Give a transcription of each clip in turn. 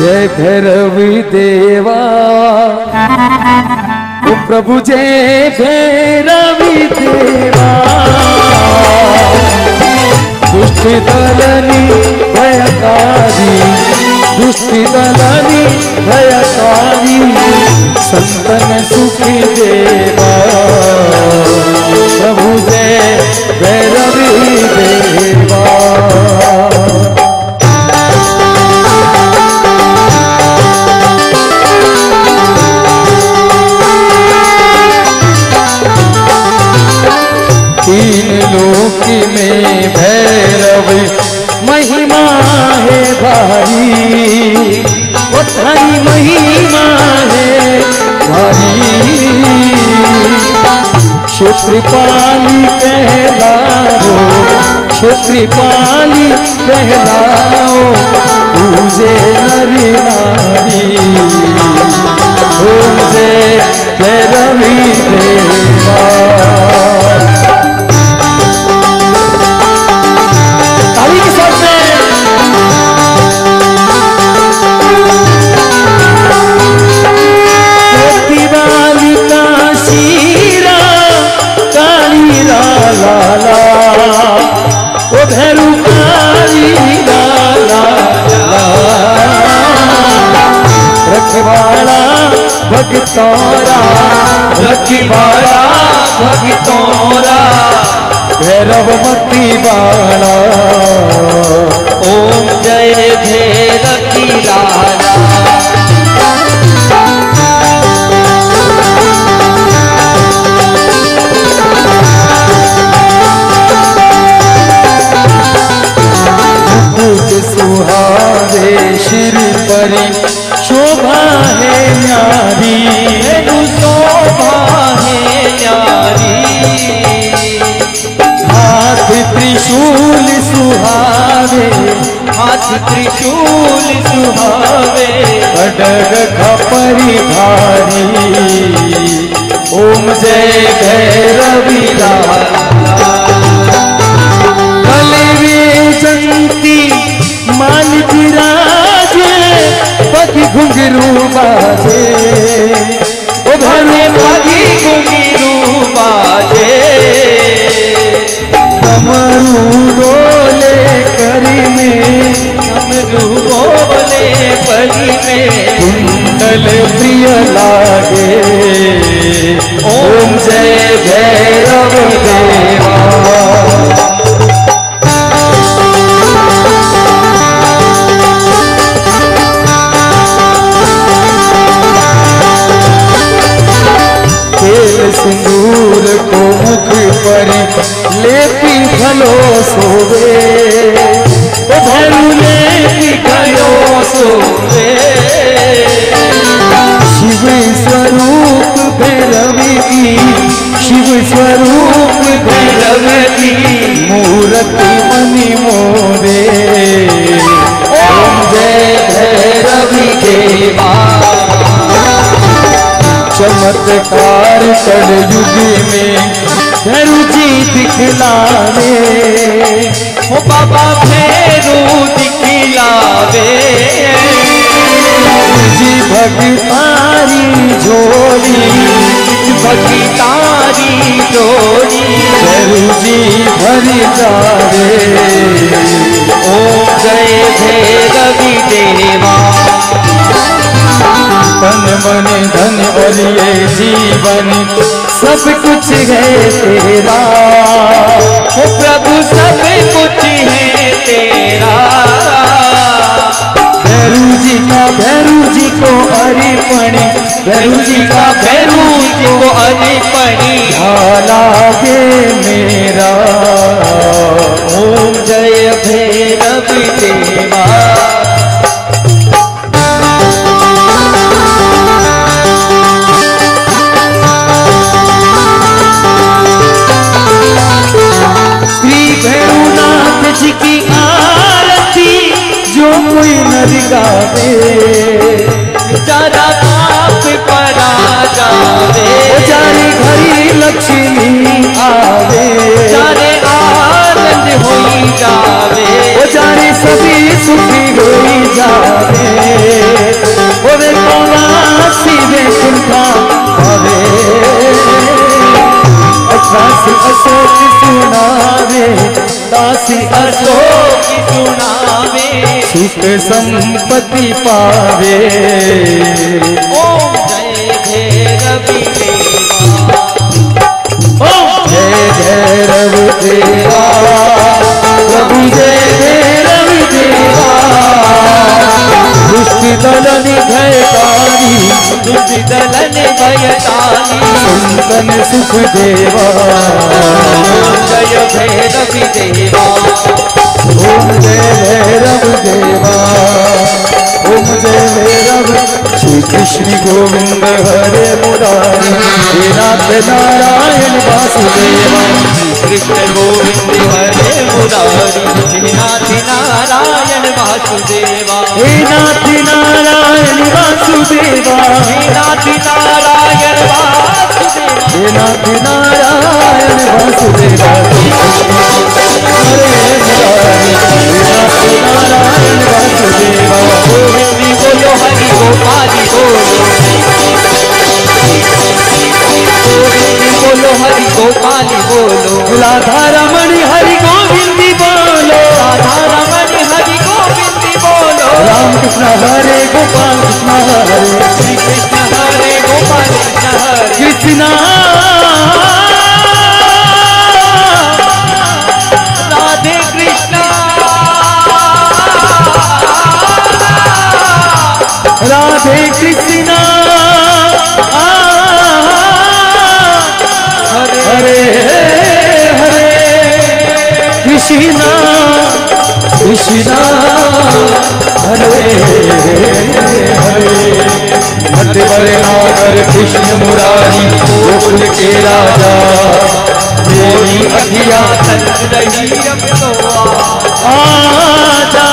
जय भैरवी देवा। ओ प्रभु जय भैरवी देवा। दुष्ट दलनी भयकारी, दुष्ट दलनी भयकारी, संतन सुखी देवा। प्रभु जय भैरवी क्षेत्रपाली कहलाओ क्षेत्रपाली कहलाओ पूजे नरी नारी। पूजे रवि देवा। भैरव मती बाला। सुहावे हाथ त्रिशूल सुहावे। खडग खपरी भारी ओम जय भैरवी लाला कलवे जंती मालिक राज पति घुंघरू बाजे। ओ घरे पगी घुंघरू बाजे। कुंडल प्रिय लागे। ओम जय भैरव देवा। सिंदूर को मुख पर लेपी भलो सोवे। भैरू लेपी गयो सोवे। शिव स्वरूप भैरवी की मूरत मणि मोरे ओम जय भैरवी देवा चमत्कार कल युग में धरु जी दिखलावे ओ बाबा भैरू दिखलावे जी भगतारी झोली भगी तारी जोड़ी। धरु जी भर जावे। ओम जय भैरवी देवा। तन मन धन और ये जीवन सब कुछ है तेरा। ओ प्रभु सब कुछ है तेरा। जी को अरिपणी भैरू जी का भैरू जी को आला लागे मेरा, ओम जय भैरवी देवा अशोक सुनावे दासी अशोक सुनावे। सुख संपत्ति पावे। ओम जय भैरवी देवा। ओम जय भैरव देवा। दुष्ट दलन भयकारी दुष्टि दलन भयताली संतन सुख देवा। जय भैरव देवा। ओम जय भैरव देवा। ओम जय भैरव कृष्ण गोविंद हरे मुरारी हे नाथ नारायण वासुदेवा। कृष्ण गोविंद हरे मुरारी नाथ नारायण वासुदेवा। हे नाथ नारायण वासुदेवा। नाथ नारायण वासुदेवा। हे नाथ नारायण वासुदेवा। हरे मुरारी हे नाथ नारायण राधे कृष्णा। हरे हरे हरे। कृष्णा कृष्णा। हरे हरे। बड़े नागर कृष्ण मुरारी, गोकुल के राजा। मेरी अखिया आजा आजा।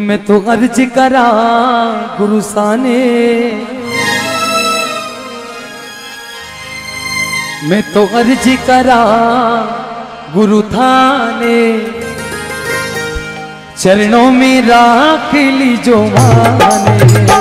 मैं तो अर्ज़ करा गुरु साने। मैं तो अर्ज़ करा गुरु थाने। चरणों में राख ली जो माने।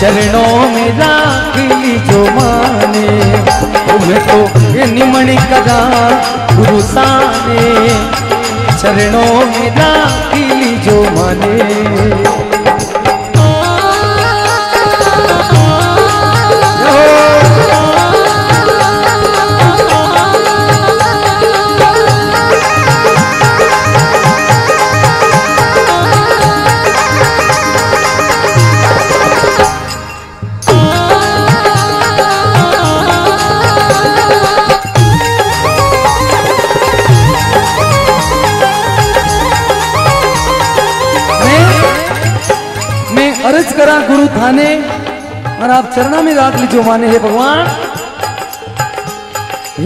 चरणों में राख लीजो माने तुम्हें तो निमण कदा गुरु चरणों में राख लीजो माने। थाने और आप चरणा में राख लीजो माने हे भगवान।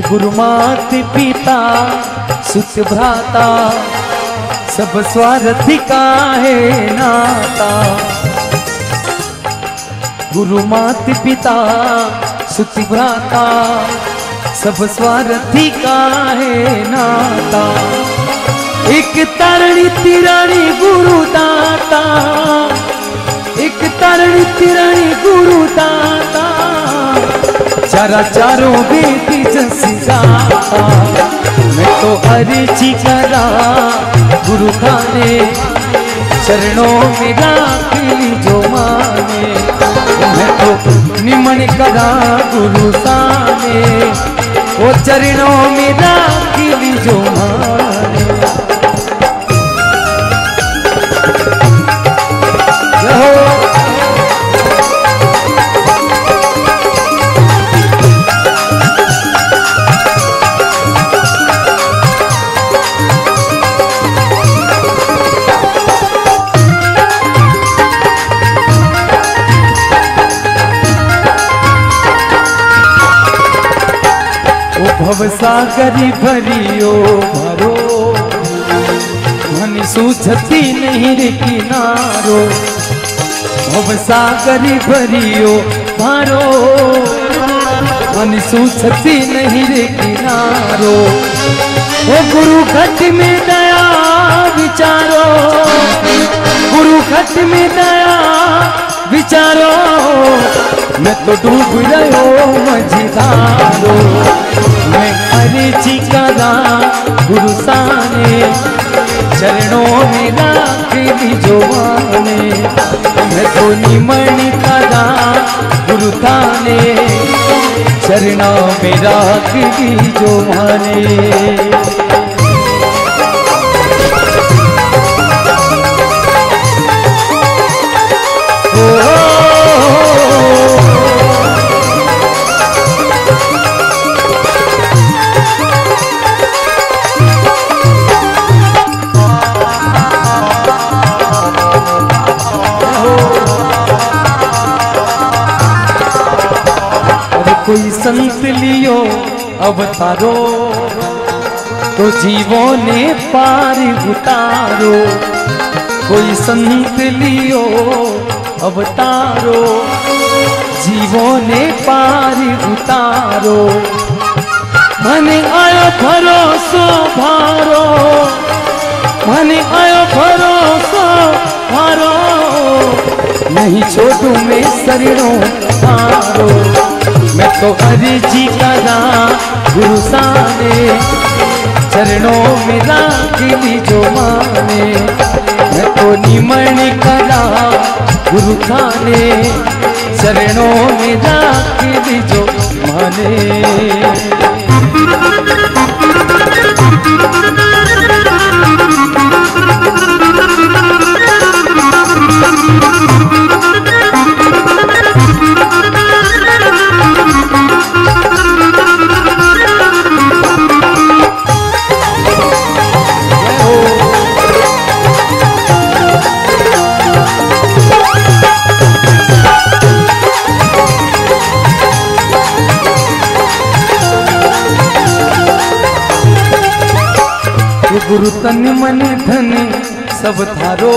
गुरु मात पिता, सुत भ्राता, सब स्वार्थी का है नाता। गुरु मात पिता, सुत भ्राता, सब स्वार्थी का है नाता। एक तरणी तिराणी गुरु दाता एक तरणी तिराणी गुरु दाता। चारा चारों बेटी जसी गाता मैं तो अर्जी करा, गुरु खाने चरणों में राख जो माने। मैं तो निमन करा, गुरु साने। वो चरणों में राखी जो माने। ओ भव सागरी भरियो भरो मन सूझती नहीं रे किनारो। भव सागरी भरियो भरो मन सूझती नहीं रे किनारो। ओ गुरु घट में दया विचारो। गुरु घट में दया विचारो, मैं तो डूब रहो मझधारो। मैं हरे जी का गुरु साने, चरणों में राख दी जो माने। मैं तो निमण करा गुरु ताने चरणों में राख दी संत लियो अवतारो। तो जीवों ने पार उतारो। कोई संत लियो अवतारो। जीवों ने पार उतारो। मन आयो भरोसो भारो। मन आयो भरोसो भारो। नहीं छोड़ू मैं शरीरों मैं तो हरि जी का नाम गुरु साने, चरणों में राख जो माने। मैं तो निमण करा गुरु खाने, चरणों में राख जो माने। गुरु तन मन धन सब थारो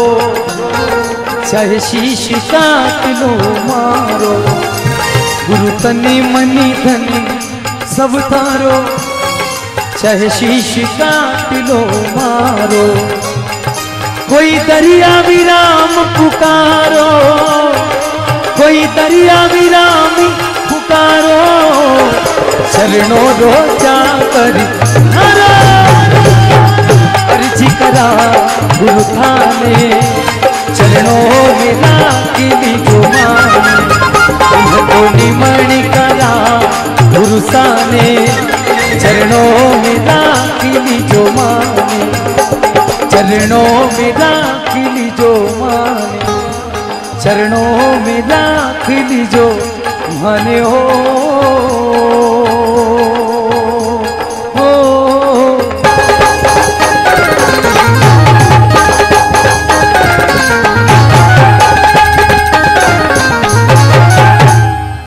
चाहे शीश काट मारो। गुरु तन मन धन सब थारो चाहे शीश काट मारो। कोई दरिया विराम पुकारो। कोई दरिया विराम पुकारो। चरणों रो जाकर हरो करा गुरु थाने चरणों में राखी तुम्हें तो निमण करा गुरु साने, चरणों में राखी जो माने। चरणों में राखी जो माने। चरणों में राखी जो माने हो।